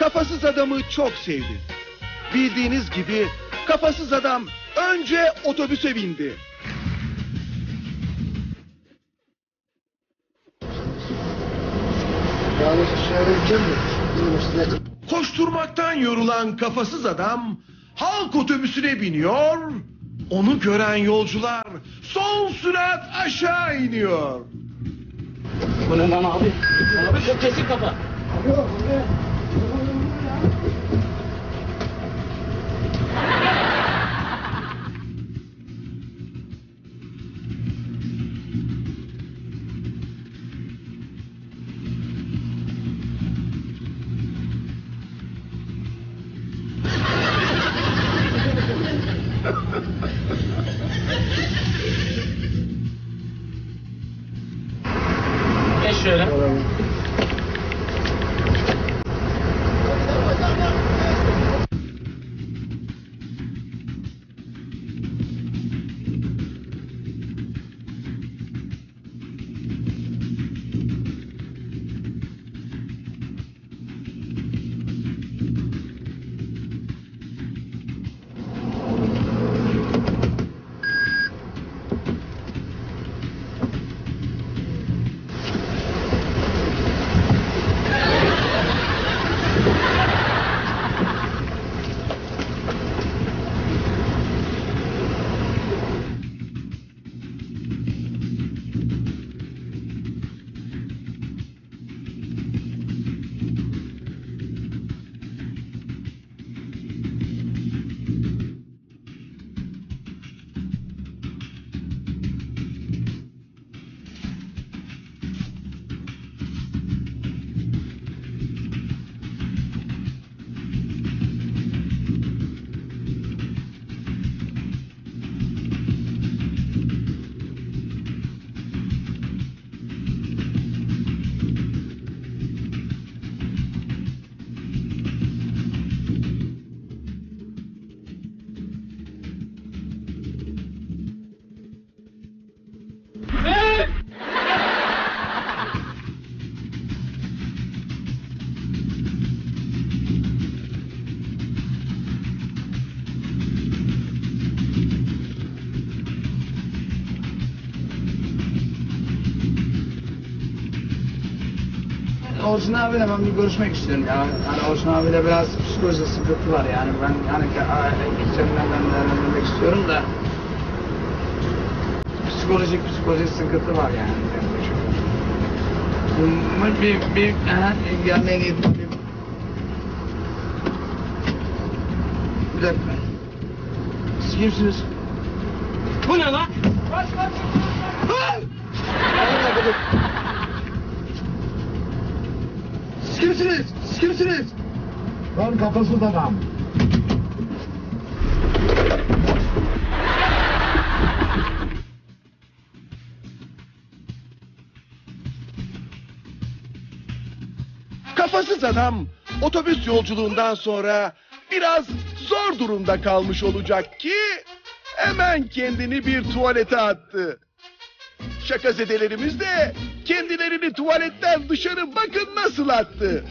kafasız adamı çok sevdi. Bildiğiniz gibi kafasız adam önce otobüse bindi. Mi? Size Koşturmaktan yorulan kafasız adam halk otobüsüne biniyor. Onu gören yolcular son sürat aşağı iniyor. Bu ne lan abi? Abi çok kesik kafa. Şöyle. Orçun abiyle ben bir görüşmek istiyorum ya. Hani Orçun abiyle biraz psikolojik sıkıntı var yani. Ben hani gideceğimden ben değerlendirmek istiyorum da psikolojik psikolojik sıkıntı var yani. Bir, bir, bir aha, gelmeye niyetim bir... Bir dakika. Siz kimsiniz? Bu ne lan? Siz kimsiniz? Siz kimsiniz? Ben kafasız adam. Kafasız adam otobüs yolculuğundan sonra biraz zor durumda kalmış olacak ki hemen kendini bir tuvalete attı. Şakazedelerimiz de kendilerini tuvaletten dışarı bakın nasıl attı.